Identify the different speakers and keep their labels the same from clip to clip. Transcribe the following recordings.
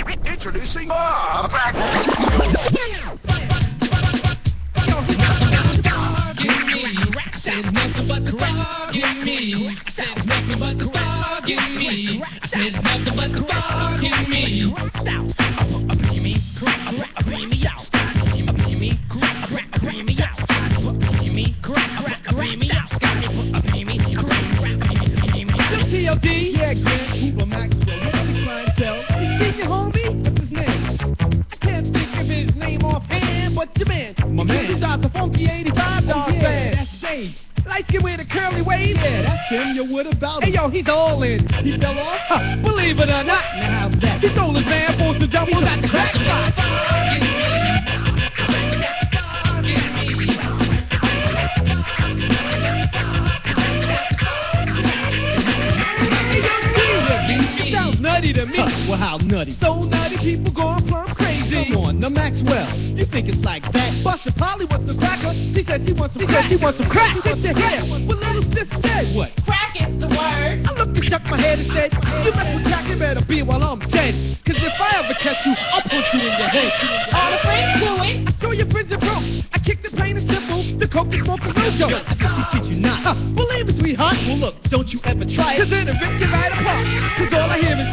Speaker 1: Introducing Bob.
Speaker 2: Said nothing but in me. Said nothing but in me. Said nothing but in me. Creamy, creamy
Speaker 3: Light skin with a curly wave. Yeah, that's him. Yo, what about him? Hey, yo, he's all in. He fell off? Huh, believe it or not. Now that? He stole his man, forced to jump on that crack spot. Sounds nutty to me. well, how nutty? So nutty, people going plumb crazy. Come on, now Maxwell, you think it's like that? She said she wants some crack. She wants some crack. Sit your head. What little sis said? What?
Speaker 4: Crack is the word.
Speaker 3: I looked and shook my head and said, You mess with crack, you better be while I'm dead. Cause if I ever catch you, I'll punch you in your head.
Speaker 4: All the friends do it.
Speaker 3: I saw your friends are broke. I kicked the plain and simple. The coke is smoking no joke. I he kid you not. Huh, believe it, sweetheart. Well, look, don't you ever try it. Cause it'll rip you right apart. Cause all I hear is,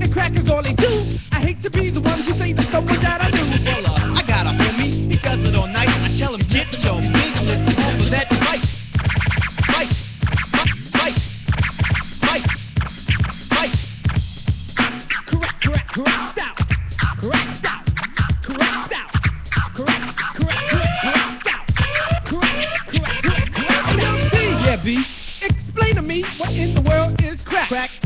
Speaker 3: and crack is all they do. I hate to be the one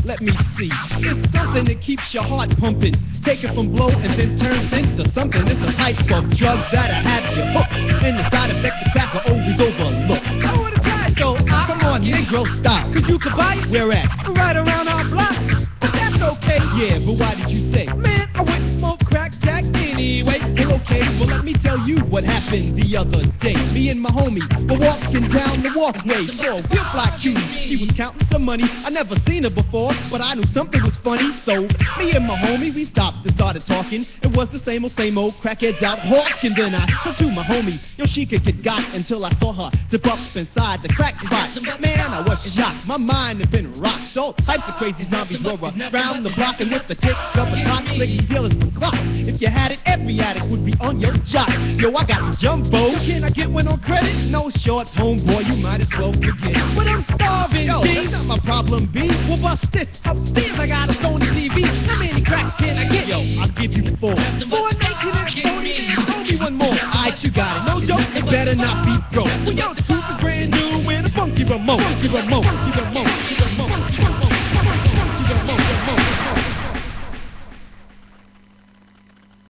Speaker 3: let me see. It's something that keeps your heart pumping. Take it from blow and then turns into something. It's a type of drug that'll have you hooked. And the side effects of are always overlooked. I wanna try, so I come on, Negro style. Cause you can buy it, where at? Right around our block. But that's okay. Yeah, but why did you say? Man, I went and smoked crack jack anyway. Well, okay, well, let me tell you what happened the other day. Me and my homie were walking down the walkway. Saw a real black cute. She was counting some money. I never seen her before, but I knew something was funny. So me and my homie, we stopped and started talking. It was the same old, same old crackheads out hawking. Then I said to my homie, yo, she could get got until I saw her dip up inside the crack spot. Man, I was shocked. My mind had been rocked. All types of crazy zombies were around the block and with the kicks of a clock, slick dealers from clock. If you had it, every addict would be on your jock. Yo, I got the jumbo. Can I get one on credit? No shorts, homeboy, you might as well forget. But I'm starving, Yo, B. That's not my problem, B. Well, bust this upstairs. I got a Sony TV. How many cracks can I get? Yo, I'll give you four. Four naked and Sony. Throw me one more. Alright, you got it. No joke, it better not be broke. Well, yo, the is brand new with a funky remote. Funky remote. Funky remote.